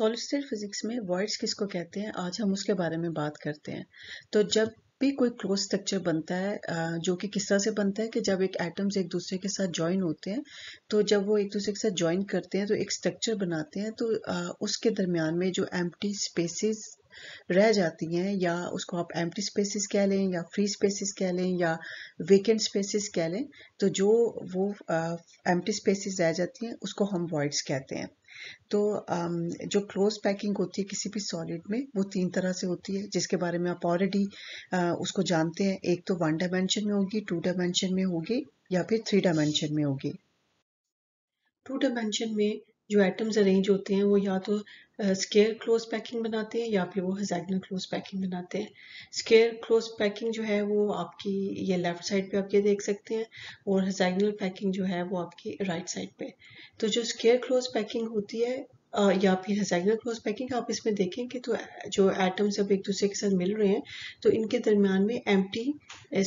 Solid state physics में voids किसको कहते हैं, आज हम उसके बारे में बात करते हैं। तो जब भी कोई क्लोज स्ट्रक्चर बनता है जो कि किस तरह से बनता है कि जब एक एटम्स एक दूसरे के साथ ज्वाइन होते हैं तो जब वो एक दूसरे के साथ ज्वाइन करते हैं तो एक स्ट्रक्चर बनाते हैं तो उसके दरमियान में जो एम्प्टी स्पेसिस रह जाती हैं, या उसको आप एम्प्टी स्पेसिस कह लें, या फ्री स्पेसिस कह लें, या वेकेंट स्पेसिस कह लें तो जो वो एम्प्टी स्पेसिस रह जाती हैं, उसको हम वॉइड्स कहते हैं। तो जो क्लोज पैकिंग होती है किसी भी सॉलिड में, वो तीन तरह से होती है, जिसके बारे में आप ऑलरेडी उसको जानते हैं। एक तो वन डायमेंशन में होगी टू डायमेंशन में होगी, या फिर थ्री डायमेंशन में होगी। टू डायमेंशन में जो एटम्स अरेंज होते हैं, वो या तो स्केयर क्लोज पैकिंग बनाते हैं या फिर वो हजैगनल क्लोज पैकिंग बनाते हैं। स्केयर क्लोज पैकिंग जो है वो आपकी, ये लेफ़्ट साइड पे आप ये देख सकते हैं और हजैगनल पैकिंग जो है वो आपकी राइट right साइड पे। तो जो स्केयर क्लोज पैकिंग होती है या फिर हेजागनल क्रॉस पैकिंग आप इसमें देखें कि तो जो एटम्स अब एक दूसरे के साथ मिल रहे हैं तो इनके दरमियान में एम्प्टी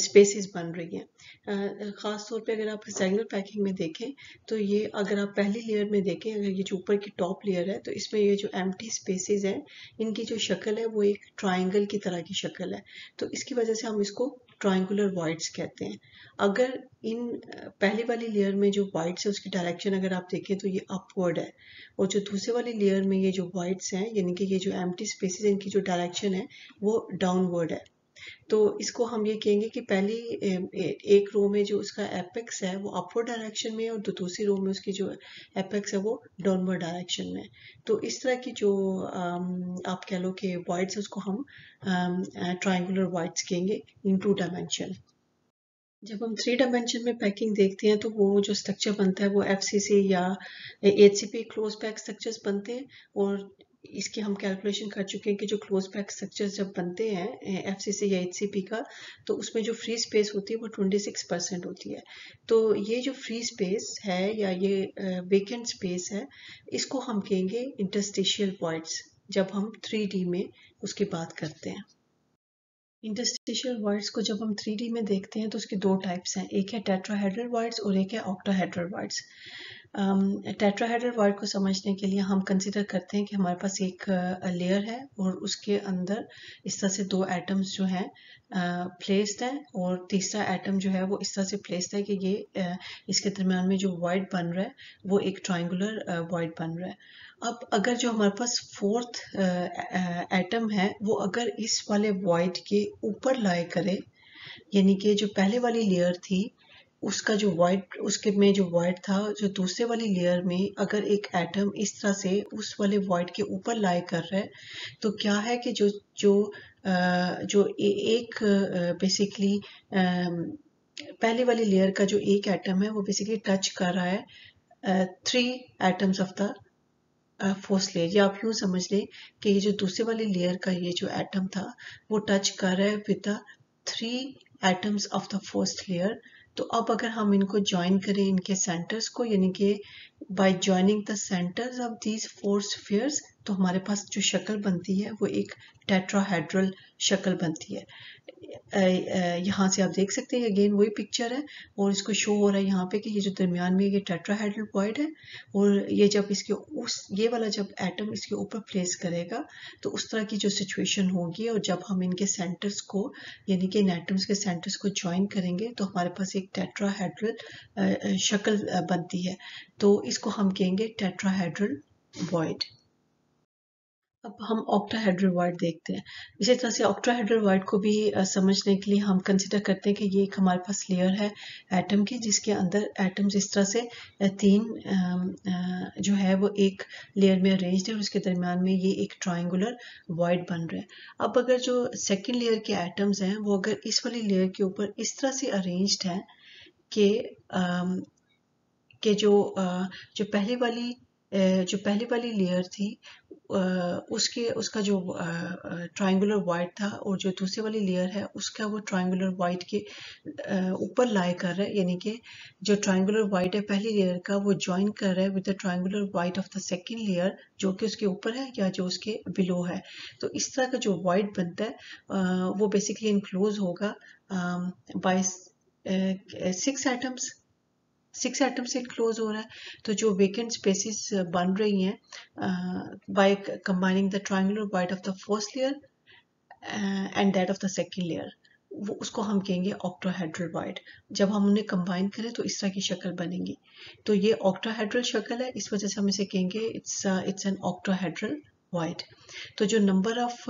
स्पेसेस बन रही हैं। ख़ास तौर पे अगर आप हेजागनल पैकिंग में देखें तो ये अगर आप पहली लेयर में देखें, अगर ये जो ऊपर की टॉप लेयर है तो इसमें ये जो एम्प्टी स्पेसेस हैं, इनकी जो शक्ल है, वो एक ट्राइंगल की तरह की शक्ल है। तो इसकी वजह से हम इसको ट्राइंगुलर वाइड्स कहते हैं। अगर इन, पहली वाली लेयर में जो वाइट्स है, उसकी डायरेक्शन अगर आप देखें तो ये अपवर्ड है। और जो दूसरे वाली लेयर में ये जो वाइट्स हैं, यानी कि ये जो एम्प्टी स्पेसेस इनकी जो डायरेक्शन है, वो डाउनवर्ड है। तो इसको हम ये कहेंगे कि पहली एक रो में जो उसका एपेक्स है, वो अपवर्ड डायरेक्शन में है और दूसरी रो में उसकी जो एपेक्स है, वो डाउनवर्ड डायरेक्शन में तो इस तरह की जो आप कह लो कि वाइड्स उसको हम ट्राइंगुलर वाइड्स कहेंगे इन टू डायमेंशन जब हम थ्री डायमेंशन में पैकिंग देखते हैं तो वो जो स्ट्रक्चर बनता है, वो एफसीसी या एचसीपी क्लोज पैक स्ट्रक्चर्स बनते हैं और इसकी हम कैलकुलेशन कर चुके हैं कि जो क्लोज पैक स्ट्रक्चर जब बनते हैं एफसीसी या एचसीपी का तो उसमें जो फ्री स्पेस होती है वो 26 परसेंट होती है। तो ये जो फ्री स्पेस है या ये वेकेंट स्पेस है, इसको हम कहेंगे इंटरस्टिशियल वॉइड्स जब हम थ्री में उसकी बात करते हैं। इंटरस्टिशियल वर्ड्स को जब हम थ्री में देखते हैं तो उसके दो टाइप्स हैं, एक है टेट्राहेड्रल वर्ड्स और एक है ऑक्टाहेड्रल वर्ड्स टेट्राहेड्रल वर्ड को समझने के लिए हम कंसिडर करते हैं कि हमारे पास एक लेयर है और उसके अंदर इस तरह से दो एटम्स जो हैं प्लेस्ड हैं और तीसरा एटम जो है वो इस तरह से प्लेस्ड है कि ये इसके दरम्यान में जो वाइड बन रहा है, वो एक ट्राइंगुलर वाइड बन रहा है। अब अगर जो हमारे पास फोर्थ एटम है, वो अगर इस वाले वाइड के ऊपर लाए करे, यानी कि जो पहले वाली लेयर थी उसका जो वाइट उसके में जो वाइट था, जो दूसरे वाली लेयर में अगर एक एटम इस तरह से उस वाले वाइट के ऊपर लाई कर रहा है तो क्या है कि जो जो जो एक बेसिकली पहले वाली लेयर का जो एक एटम है, वो बेसिकली टच कर रहा है three atoms of the fourth layer या आप यूँ समझ लें कि ये जो दूसरे वाली लेयर का ये जो एटम था, वो टच कर रहा है with the three atoms of the first layer तो अब अगर हम इनको ज्वाइन करें इनके सेंटर्स को, यानी कि by joining the centres of these four spheres तो हमारे पास जो शक्ल बनती है, वो एक टेट्राहेड्रल शक्ल बनती है। यहाँ से आप देख सकते हैं अगेन वही पिक्चर है और इसको शो हो रहा है यहाँ पे कि ये जो दरमियान में ये टेट्राहेड्रल पॉइंट है और ये जब इसके उस, ये वाला जब एटम इसके ऊपर प्लेस करेगा तो उस तरह की जो सिचुएशन होगी और जब हम इनके सेंटर्स को, यानी कि इन एटम्स के सेंटर्स को ज्वाइन करेंगे तो हमारे पास एक टेट्राहेड्रल शक्ल बनती है। तो इसको हम कहेंगे टेट्राहेड्रल वॉइड अब हम ऑक्टाहेड्रल वर्ड देखते हैं। इसी तरह से ऑक्टाहेड्रल वर्ड को भी समझने के लिए हम कंसिडर करते हैं कि ये एक हमारे पास लेयर है एटम की, जिसके अंदर एटम्स इस तरह से तीन जो है वो एक लेयर में अरेंज है और उसके दरमियान में ये एक ट्राइंगुलर वाइड बन रहा है। अब अगर जो सेकेंड लेयर के एटम्स हैं, वो अगर इस वाली लेयर के ऊपर इस तरह से अरेंज हैं कि कि जो जो पहली वाली जो पहली वाली लेयर थी उसके, उसका जो ट्रायंगुलर वाइट था और जो दूसरे वाली लेयर है, उसका वो ट्रायंगुलर वाइट के ऊपर लाई कर रहा है, यानी कि जो ट्रायंगुलर वाइट है, पहली लेयर का वो ज्वाइन कर रहा है with the triangular void of the second layer जो कि उसके ऊपर है या जो उसके बिलो है। तो इस तरह का जो वाइट बनता है वो बेसिकली इनक्लोज होगा by six atoms six atom से क्लोज हो रहा है तो जो वेकेंट स्पेसिस बन रही हैं by combining the triangular void of the first layer and that of the second layer वो, उसको हम कहेंगे ऑक्टोहेड्रल वाइड जब हम उन्हें कंबाइन करें तो इस तरह की शक्ल बनेगी। तो ये ऑक्टोहेड्रल शक्ल है, इस वजह से हम इसे कहेंगे it's it's an octahedral void तो जो नंबर ऑफ़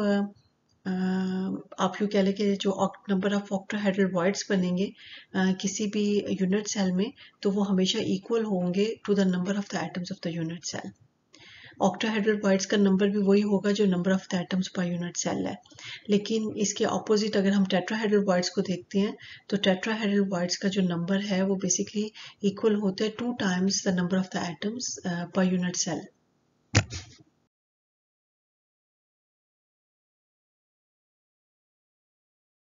आप यूँ कह लें कि जो नंबर ऑफ़ ऑक्टोहेड्रल वाइड्स बनेंगे किसी भी यूनिट सेल में तो वो हमेशा इक्वल होंगे to the number of the atoms of the unit cell octahedral voids का नंबर भी वही होगा जो number of the atoms per unit cell है. लेकिन इसके ऑपोजिट अगर हम टेट्राहेड्रल वाइड्स को देखते हैं तो टेट्राहेड्रल वाइड्स का जो नंबर है, वो बेसिकली इक्वल होता है two times the number of the atoms per unit cell